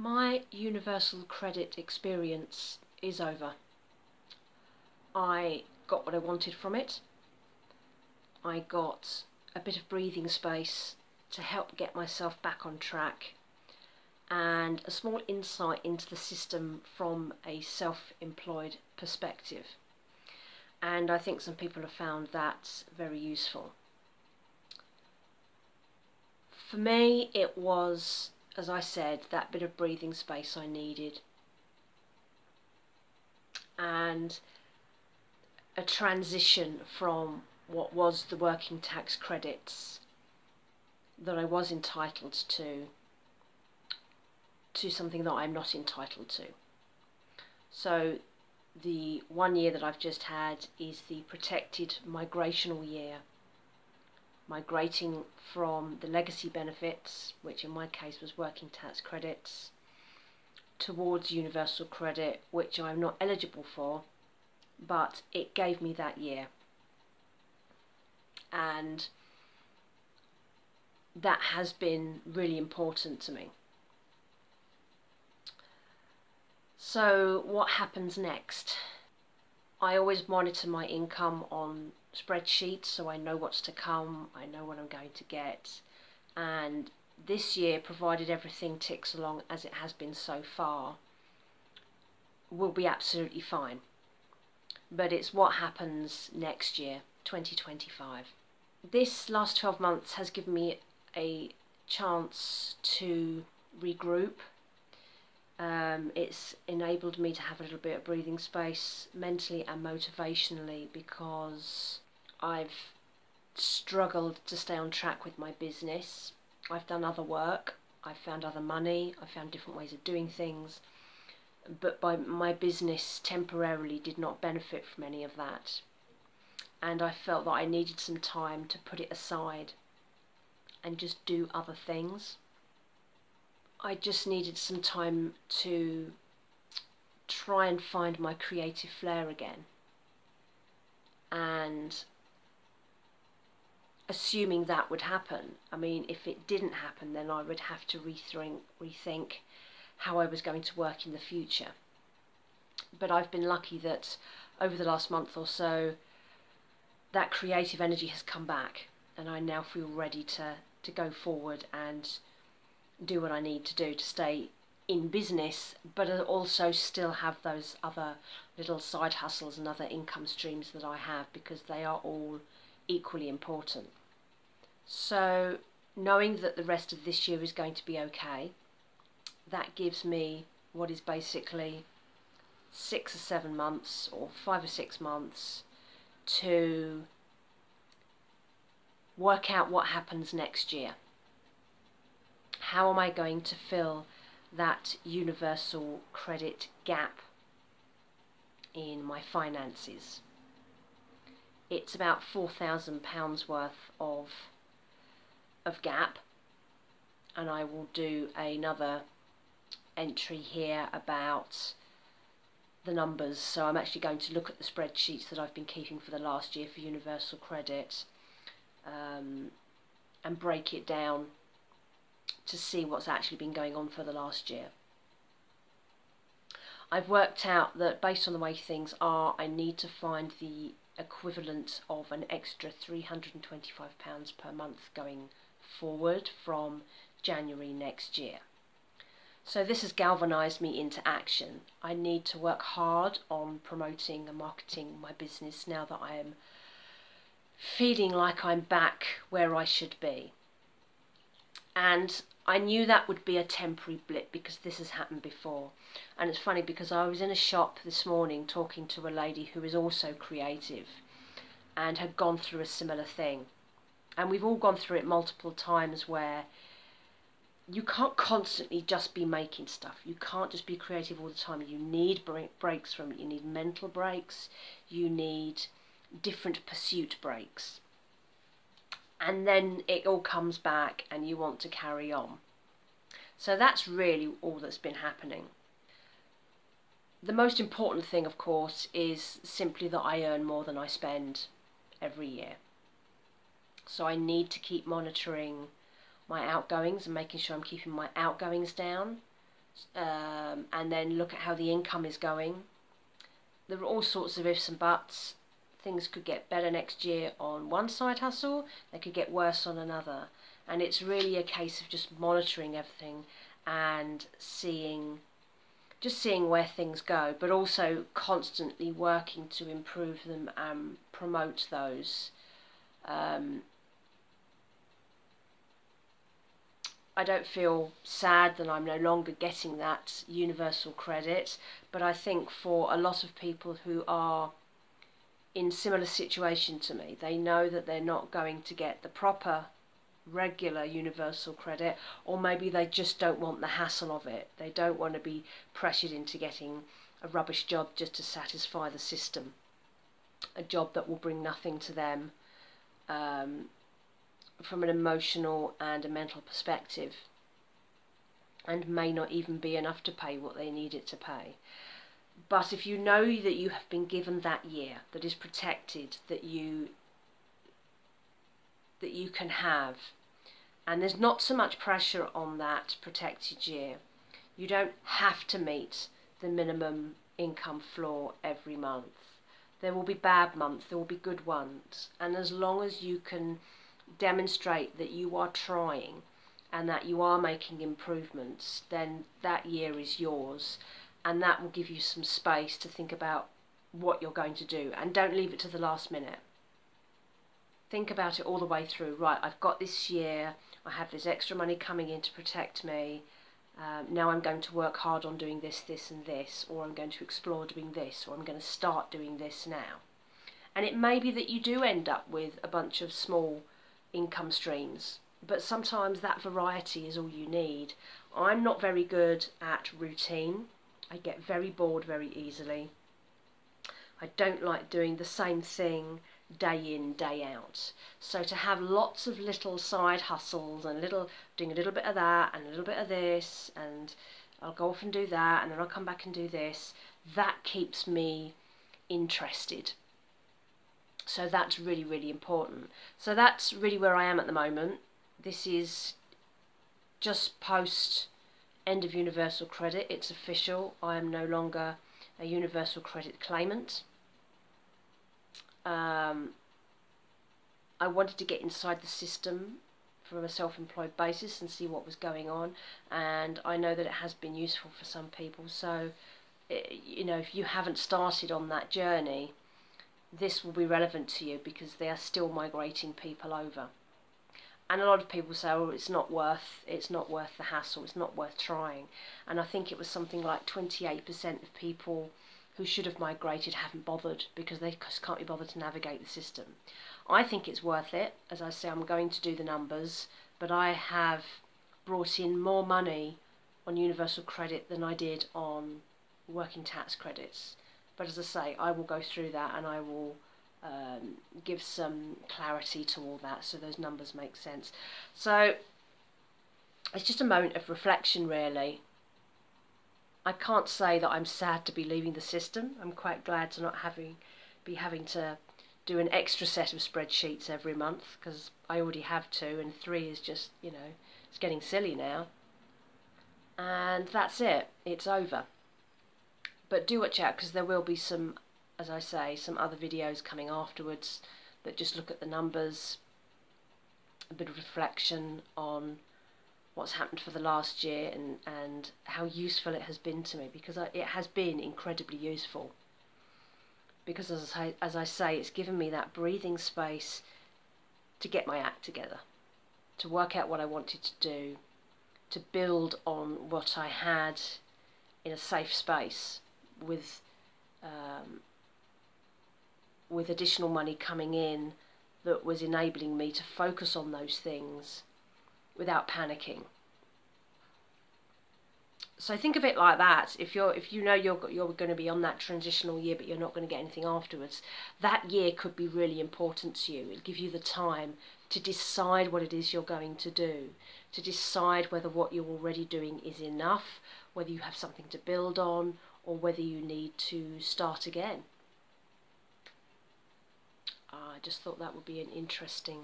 My Universal Credit experience is over. I got what I wanted from it. I got a bit of breathing space to help get myself back on track and a small insight into the system from a self-employed perspective. And I think some people have found that very useful. For me, it was as I said, that bit of breathing space I needed. And a transition from what was the working tax credits that I was entitled to to something that I'm not entitled to. So the one year that I've just had is the protected migrational year migrating from the legacy benefits, which in my case was working tax credits, towards universal credit, which I'm not eligible for, but it gave me that year. And that has been really important to me. So what happens next? I always monitor my income on spreadsheets so I know what's to come, I know what I'm going to get. And this year, provided everything ticks along as it has been so far, will be absolutely fine. But it's what happens next year, 2025. This last 12 months has given me a chance to regroup um, it's enabled me to have a little bit of breathing space mentally and motivationally because I've struggled to stay on track with my business. I've done other work, I've found other money, I've found different ways of doing things, but by my business temporarily did not benefit from any of that. And I felt that I needed some time to put it aside and just do other things. I just needed some time to try and find my creative flair again. And assuming that would happen, I mean, if it didn't happen, then I would have to rethink, rethink how I was going to work in the future. But I've been lucky that over the last month or so, that creative energy has come back, and I now feel ready to, to go forward and do what I need to do to stay in business, but also still have those other little side hustles and other income streams that I have because they are all equally important. So, knowing that the rest of this year is going to be okay, that gives me what is basically six or seven months or five or six months to work out what happens next year how am I going to fill that universal credit gap in my finances? It's about £4,000 worth of, of gap and I will do another entry here about the numbers so I'm actually going to look at the spreadsheets that I've been keeping for the last year for Universal Credit um, and break it down to see what's actually been going on for the last year. I've worked out that based on the way things are, I need to find the equivalent of an extra £325 per month going forward from January next year. So this has galvanised me into action. I need to work hard on promoting and marketing my business now that I am feeling like I'm back where I should be. And I knew that would be a temporary blip because this has happened before. And it's funny because I was in a shop this morning talking to a lady who is also creative and had gone through a similar thing. And we've all gone through it multiple times where you can't constantly just be making stuff. You can't just be creative all the time. You need breaks from it. You need mental breaks. You need different pursuit breaks and then it all comes back and you want to carry on. So that's really all that's been happening. The most important thing, of course, is simply that I earn more than I spend every year. So I need to keep monitoring my outgoings and making sure I'm keeping my outgoings down um, and then look at how the income is going. There are all sorts of ifs and buts. Things could get better next year on one side hustle, they could get worse on another. And it's really a case of just monitoring everything and seeing just seeing where things go, but also constantly working to improve them and promote those. Um, I don't feel sad that I'm no longer getting that universal credit, but I think for a lot of people who are in similar situation to me, they know that they're not going to get the proper regular universal credit or maybe they just don't want the hassle of it. They don't want to be pressured into getting a rubbish job just to satisfy the system. A job that will bring nothing to them um, from an emotional and a mental perspective and may not even be enough to pay what they need it to pay. But if you know that you have been given that year that is protected, that you that you can have, and there's not so much pressure on that protected year. You don't have to meet the minimum income floor every month. There will be bad months, there will be good ones, and as long as you can demonstrate that you are trying and that you are making improvements, then that year is yours and that will give you some space to think about what you're going to do and don't leave it to the last minute. Think about it all the way through. Right, I've got this year, I have this extra money coming in to protect me. Um, now I'm going to work hard on doing this, this, and this, or I'm going to explore doing this, or I'm going to start doing this now. And it may be that you do end up with a bunch of small income streams. But sometimes that variety is all you need. I'm not very good at routine. I get very bored very easily. I don't like doing the same thing day in, day out. So to have lots of little side hustles and little doing a little bit of that and a little bit of this and I'll go off and do that and then I'll come back and do this, that keeps me interested. So that's really, really important. So that's really where I am at the moment. This is just post end of universal credit. It's official. I am no longer a universal credit claimant. Um, I wanted to get inside the system from a self-employed basis and see what was going on and I know that it has been useful for some people so it, you know if you haven't started on that journey this will be relevant to you because they are still migrating people over. And a lot of people say, oh, it's not worth, it's not worth the hassle, it's not worth trying. And I think it was something like 28% of people who should have migrated haven't bothered because they just can't be bothered to navigate the system. I think it's worth it. As I say, I'm going to do the numbers, but I have brought in more money on universal credit than I did on working tax credits. But as I say, I will go through that and I will um, give some clarity to all that so those numbers make sense. So it's just a moment of reflection really. I can't say that I'm sad to be leaving the system. I'm quite glad to not having be having to do an extra set of spreadsheets every month because I already have two and three is just, you know, it's getting silly now. And that's it. It's over. But do watch out because there will be some, as I say, some other videos coming afterwards that just look at the numbers, a bit of reflection on what's happened for the last year and, and how useful it has been to me because it has been incredibly useful. Because as I, as I say, it's given me that breathing space to get my act together, to work out what I wanted to do, to build on what I had in a safe space with um, with additional money coming in that was enabling me to focus on those things without panicking. So think of it like that. If you're if you know you're you're going to be on that transitional year, but you're not going to get anything afterwards, that year could be really important to you. It'll give you the time to decide what it is you're going to do, to decide whether what you're already doing is enough, whether you have something to build on, or whether you need to start again. I just thought that would be an interesting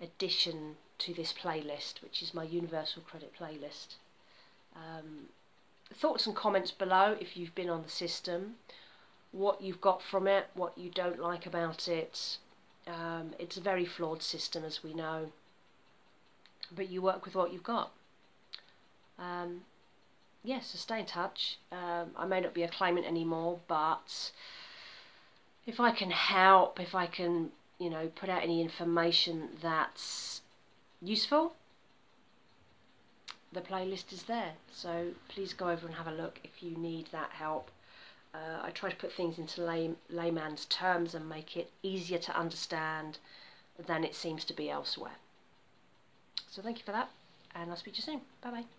addition to this playlist, which is my Universal Credit playlist. Um, thoughts and comments below if you've been on the system, what you've got from it, what you don't like about it. Um, it's a very flawed system as we know, but you work with what you've got. Um, yes, yeah, so stay in touch. Um, I may not be a claimant anymore, but if I can help, if I can, you know, put out any information that's useful, the playlist is there. So please go over and have a look if you need that help. Uh, I try to put things into lay, layman's terms and make it easier to understand than it seems to be elsewhere. So thank you for that, and I'll speak to you soon. Bye bye.